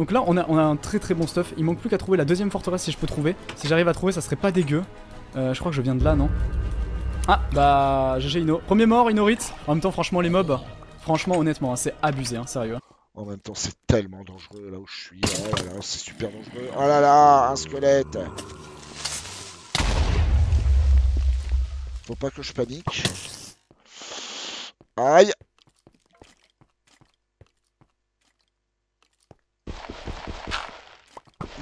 Donc là, on a, un très très bon stuff. Il manque plus qu'à trouver la deuxième forteresse si je peux trouver. Si j'arrive à trouver, ça serait pas dégueu. Euh, je crois que je viens de là, non Ah, bah, GG Ino. Premier mort, Inorit. En même temps, franchement, les mobs, franchement, honnêtement, hein, c'est abusé, hein, sérieux. En même temps, c'est tellement dangereux là où je suis. Oh c'est super dangereux. Oh là là, un squelette. Faut pas que je panique. Aïe.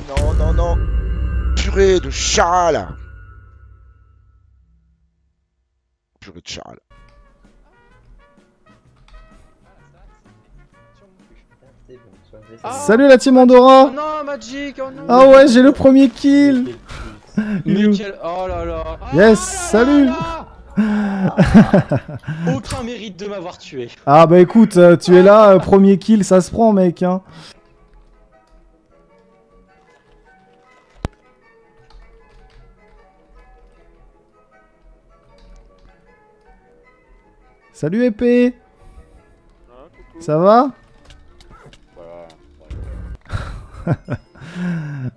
Non, non, non. Purée de chat là. Purée de. Salut la team Andorra. Oh non, Magic, oh non. Ah ouais, j'ai le premier kill. Quel- Oh là là. Yes, Oh salut. là là. Aucun mérite de m'avoir tué. Ah bah écoute, euh, tu es là, euh, premier kill, ça se prend mec hein. Salut épée Ça va?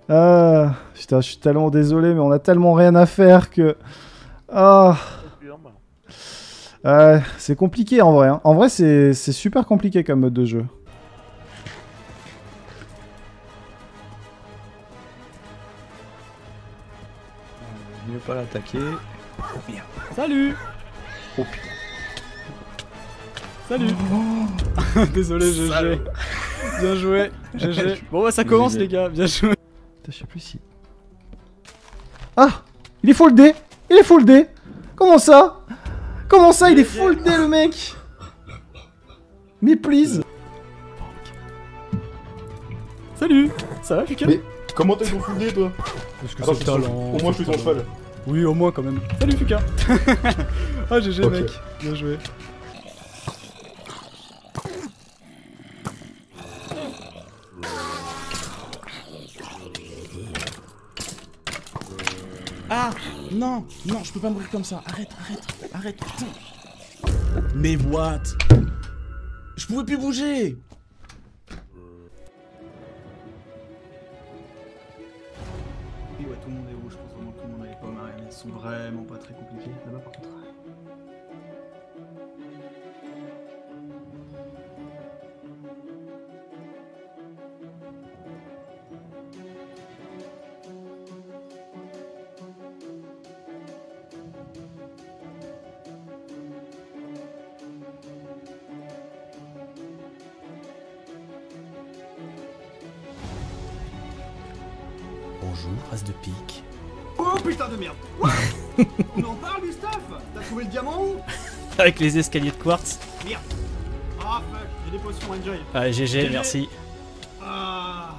Ah, putain, je suis tellement désolé, mais on a tellement rien à faire que... Ah c'est compliqué en vrai. hein. En vrai, c'est c'est super compliqué comme mode de jeu. Mieux pas l'attaquer. Salut Oh putain. Salut Désolé, GG. Bien joué, GG. Bon, bah ça commence, les gars, bien joué. Putain, je sais plus si... Ah Il est full D Il est full D Comment ça? Comment ça, il est full D le mec? Mais please Salut Ça va, Fuka Mais comment t'as ton full day toi? Parce que Attends, c'est je talent. Au moins je suis ton cheval. Oui, au moins quand même. Salut, Fuka Ah, GG, mec. Bien joué. Ah Non Non, je peux pas mourir comme ça. Arrête, arrête, arrête, putain. Mais what? Je pouvais plus bouger Oui, ouais, tout le monde est haut, je pense vraiment que tout le monde a les pommes. Elles sont vraiment pas très compliquées. Là-bas, par contre. Bonjour, as de pique. Oh putain de merde On en parle du stuff T'as trouvé le diamant où Avec les escaliers de quartz. Ah fuck, j'ai des potions, enjoy. Ah, GG, merci. Ah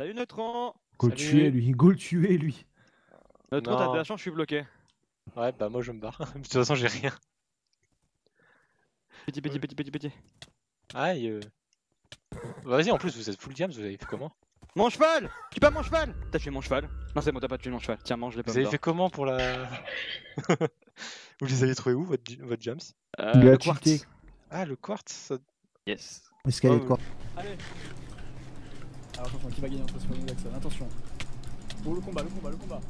Salut Neutron Go le tuer lui, go le tuer lui Neutron, t'as de la chance, je suis bloqué. Ouais, bah moi je me barre. de toute façon, j'ai rien. Petit, petit, petit, petit, petit. Aïe. euh. Bah, Vas-y, en plus, vous êtes full diams, vous avez fait comment? Mon cheval Tu pas mon cheval T'as tué mon cheval Non, c'est bon, t'as pas tué mon cheval. Tiens, mange les pommes Vous avez fait comment pour la. vous les avez trouvés où, votre, votre jams? Euh, le quartz. Ah, le quartz ça- Yes. Escalier de Oh, quoi Allez Alors attention, qui va gagner entre Swan et Jackson Attention. Oh, le combat, le combat, le combat.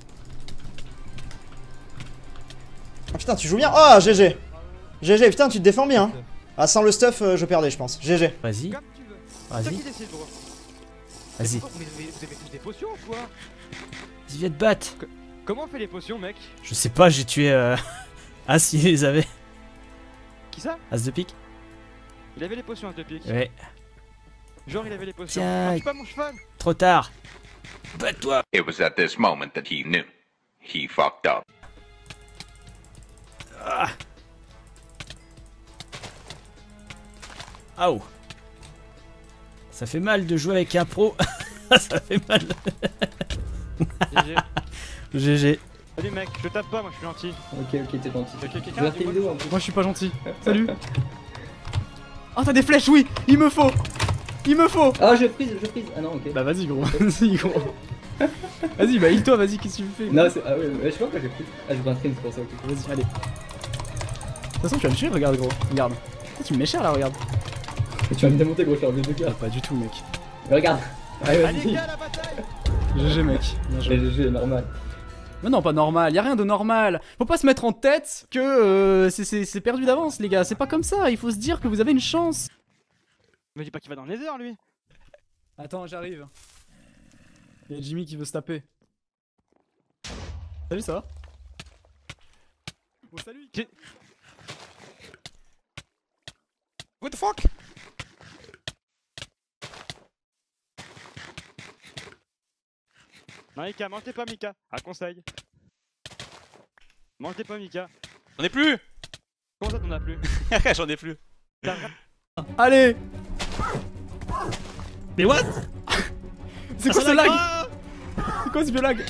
Ah putain, tu joues bien Ah, GG GG, putain, tu te défends bien. hein. Ah, sans le stuff, euh, je perdais, je pense. GG. Vas-y, vas-y, qui décide, bro. Vas-y. Oh, mais vous avez, vous avez tous des potions ou quoi? Vas-y, viens te battre. Comment on fait les potions, mec? Je sais pas, j'ai tué. Euh... As, il les avait. Qui ça? As de pique Il avait les potions, de pique. Ouais, Genre, il avait les potions. Tiens. Pas mon cheval trop tard. Bats-toi. It was at this moment that he knew. He fucked up. Aouh. Ça fait mal de jouer avec un pro. Ça fait mal. GG. GG. Salut, mec, je tape pas, moi, je suis gentil. Ok, ok, t'es gentil. Ok, Tu quelqu'un vois dis tes moi- vidéos en plus. Moi je suis pas gentil. Salut Oh t'as des flèches, oui Il me faut Il me faut Ah, je prise, je prise. Ah non, ok. Bah vas-y gros, vas-y gros. Vas-y, bah heal-toi, vas-y, qu'est-ce que tu fais? Non, c'est. Ah ouais, je sais pas pourquoi j'ai pris. Ah, j'ai pas un stream, c'est pour ça, ok. Vas-y, allez. De toute façon, tu vas me tuer, regarde gros. Regarde. Oh, tu me mets cher là, regarde. Et tu vas me démonter, gros, je suis en deux gars. Ah, pas du tout, mec. Mais regarde, Allez, Allez, vas-y. GG mec. GG, normal. Mais non, pas normal, y a rien de normal. Faut pas se mettre en tête que euh, c'est- perdu d'avance, les gars. C'est pas comme ça, il faut se dire que vous avez une chance. Me dis pas qu'il va dans les heures, lui Attends, j'arrive. Il y a Jimmy qui veut se taper. Salut, ça va? Bon, salut What the fuck? Non, Mika, mange tes pommes, Mika. Un conseil. Mange tes pommes, Mika. J'en ai plus Comment ça, t'en as plus J'en ai plus. T'as- Allez Mais what? C'est Ah, quoi ce lag Ah C'est quoi ce vieux lag?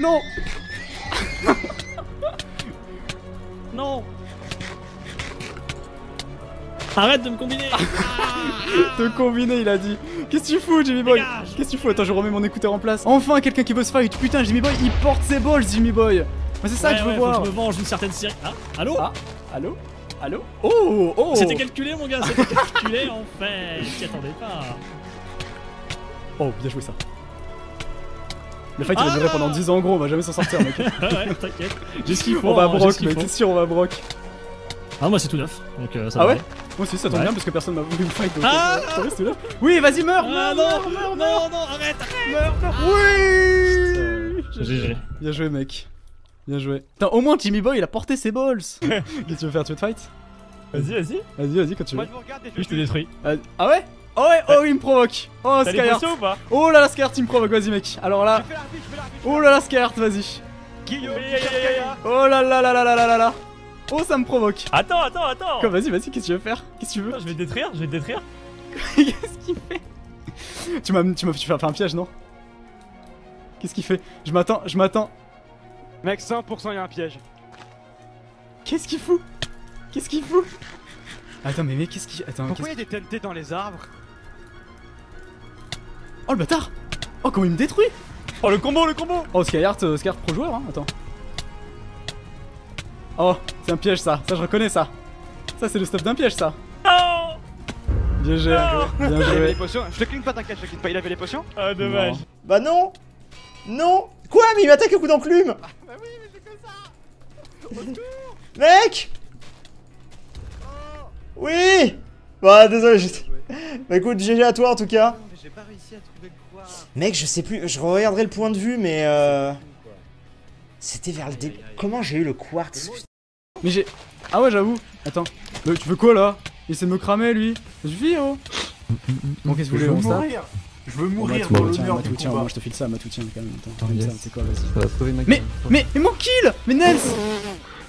Non Non Arrête de me combiner Te combiner, il a dit. Qu'est-ce que tu fous, Jimmy Boy Qu'est-ce que tu fous Attends, je remets mon écouteur en place. Enfin, quelqu'un qui veut se fight. Putain, Jimmy Boy, il porte ses balls, Jimmy Boy. Mais c'est ça Ouais, que je veux ouais, faut voir. que je me venge d'une certaine série. Ah, allô Ah, allô Allô Oh, oh C'était calculé, mon gars, c'était calculé en fait. Je t'y attendais pas. Oh, bien joué ça. Le fight il va Ah durer pendant 10 ans en gros, on va jamais s'en sortir mec. ouais, ouais, t'inquiète. J'ai ce qu'il faut. on va hein, broc mec, c'est sûr on va broc. Ah, moi c'est tout neuf. Donc euh, ça Ah va ouais aller. Moi aussi ça tombe Ouais. bien parce que personne m'a voulu me fight donc Ah euh, reste là. Oui vas-y meurs, Ah meurs, non, meurs, meurs, non, non, arrête, arrête. meurs, meurs. Oui GG. Bien joué mec. Bien joué. Putain au moins Jimmy Boy il a porté ses balls. Qu'est-ce que tu veux faire Tu veux te fight? Vas-y, vas-y. Vas-y vas-y quand tu veux. Moi, je vous regarde et je je te détruis. Ah ah ouais? Oh ouais, oh il me provoque. Oh Skyheart. potions ou pas? Oh là là Skyheart il me provoque, vas-y mec. Alors là, Je fais l'arbitre, je fais l'arbitre. oh là là Skyheart, vas-y. Oh là là là là là là là là. Oh ça me provoque. Attends, attends, attends. Quoi, vas-y, vas-y, qu'est-ce que tu veux faire? Qu'est-ce que tu veux? Je vais te détruire, je vais te détruire. Qu'est-ce qu'il fait? Tu m'as tu m'as tu fais un piège, non? Qu'est-ce qu'il fait? Je m'attends, je m'attends. Mec, 100% il y a un piège. Qu'est-ce qu'il fout? Qu'est-ce qu'il fout? Attends, mais mais qu'est-ce qu'il Attends, Pourquoi qu'est-ce- il y a des TNT dans les arbres? Oh le bâtard Oh comment il me détruit Oh, le combo, le combo. Oh Skyheart, euh, Skyheart pro joueur, hein, attends. Oh, c'est un piège ça, ça je reconnais ça. Ça c'est le stuff d'un piège ça. Non. Bien joué, bien Il avait joué. les potions. Je te clean pas, t'inquiète, je te clean pas. Il avait les potions Ah, dommage. Non. Bah non Non Quoi Mais il m'attaque à coup d'enclume Bah oui, mais j'ai que ça Mec Oui Bah désolé, j'étais... Bah écoute, GG à toi en tout cas. Mais j'ai pas réussi à trouver le quoi. Mec, je sais plus, je regarderai le point de vue, mais euh... C'était vers le début. Comment j'ai eu le quartz Mais j'ai. Ah ouais, j'avoue. Attends. Mais tu veux quoi là? Il essaie de me cramer lui. Ça suffit, oh Bon, qu'est-ce que vous voulez, on Je veux mourir dans tiens, l'honneur Matou, du combat. moi je te file ça, Matou, tiens, quand même. Attends, Oh, ça, c'est quoi, vas-y. Ma Mais, mais, mais mon kill Mais Nels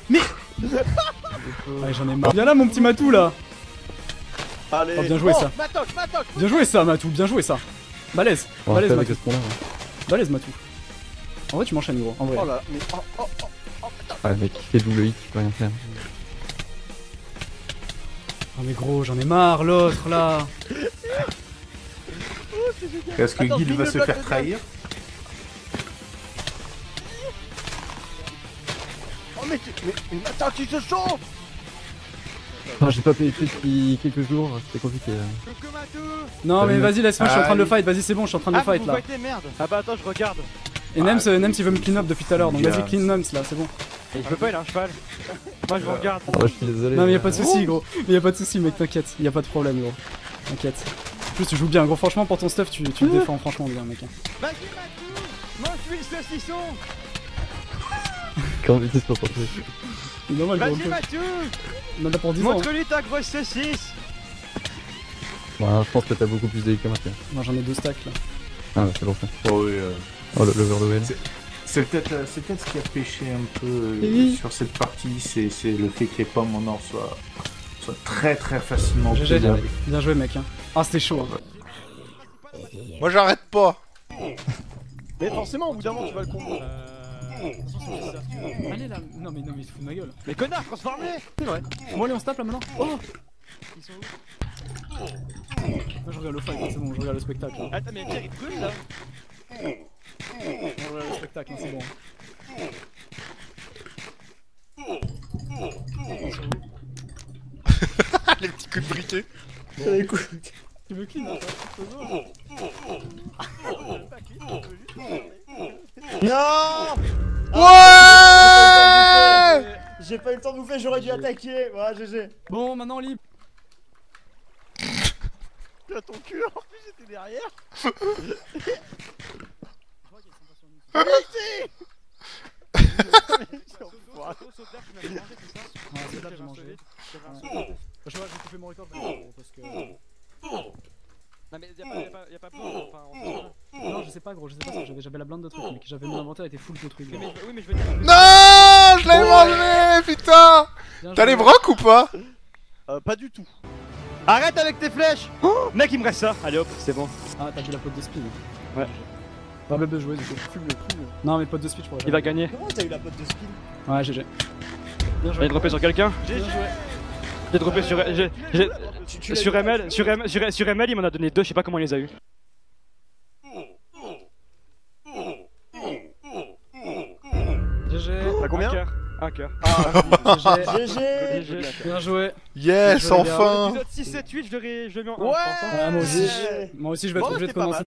Mais Ouais, j'en ai marre. Viens là, mon petit Matou là Allez. Oh, bien joué ça. Matoc Bien joué ça, Matou, bien joué ça. Balèze, va balèze, Matou. Balèze, Matou. En vrai, tu m'enchaînes, gros, en vrai. Oh là, mais oh, oh, oh. Ah, mec, il fait double hit, tu peux rien faire. Oh, mais gros, j'en ai marre, l'autre là Est-ce que Attends, Guil va se faire trahir Oh, mais tu. Mais, mais attends, tu te chauffes Ah, j'ai pas PFP depuis quelques jours, c'était compliqué. Non, mais vas-y, laisse-moi, je suis en train de le fight, vas-y, c'est bon, je suis en train de Ah, le fight vous là. fightez, merde Ah bah attends, je regarde. Et Nems, euh, Nems, il veut me clean up depuis tout à l'heure, donc vas-y, clean Nems là, c'est bon. Je peux pas, il a un cheval. Moi, je vous regarde. Ah, je suis désolé. Non mais y a pas de soucis gros, mais y a pas de soucis mec, t'inquiète, y a pas de problème gros. T'inquiète. En plus tu joues bien gros, franchement pour ton stuff tu, tu le défends franchement bien mec. Vas-y, Matou Mange-lui le saucisson Quand. C'est normal gros. Vas-y, Matou On en a pour 10 ans. hein. Montre-lui ta grosse saucisse Ouais, je pense que t'as beaucoup plus de que moi. Moi j'en ai deux stacks là. Ah, ouais, c'est bon ça. Oh oui, euh, Oh, le l'overduel. C'est peut-être euh, c'est peut-être ce qui a pêché un peu euh, Oui. sur cette partie, c'est c'est le fait que les pommes en or soient, soient très très facilement prenables. bien joué mec. Hein. Ah c'était chaud. hein. Moi j'arrête pas. Mais forcément, au bout d'un moment, tu vas le combo. Allez là, non mais non mais il se fout de ma gueule. Mais connard, transformé C'est vrai. Bon allez on se tape là maintenant. Oh Ils sont où? Moi je regarde le fight, c'est bon, je regarde le spectacle. Attends, mais Pierre, il brûle là Le spectacle, c'est bon. Les petits coups de briquet. Tu veux clean hein, Non Ouais J'ai pas eu le temps de bouffer, j'aurais dû attaquer. Ouais, GG. Bon, maintenant libre. T'as ton cul, en plus j'étais derrière. Ouais, c'est là que j'ai mangé. Ouais. Je vois, j'ai coupé mon record parce que. Non mais y'a pas, y a pas, pas. Non, je sais pas, gros, je sais pas. J'avais la blinde de trucs, mec. J'avais mon inventaire était full de trucs. Oui, mais, mais je dire. Non Je l'ai mangé, putain T'as les brocs ou pas Euh, pas du tout. Arrête avec tes flèches Mec, il me reste ça Allez hop, c'est bon. Ah, t'as vu la pote de speed Ouais. Pas de jouer, du coup. Full, full. Non, mais pote de speed, je pourrais Il va gagner. Comment t'as eu la pote de speed? Ouais, GG. Bien J'ai droppé sur quelqu'un? Joué. J'ai droppé sur. Sur ML, sur ML, sur, ML, il m'en a donné deux, je sais pas comment il les a eu. GG. T'as combien? Un cœur. Un cœur. GG. GG GG. Bien joué. Yes, joué, enfin Épisode 6, 7, 8, je le le mets en Ouais. Ah, moi aussi. GG. Je vais être obligé de commencer.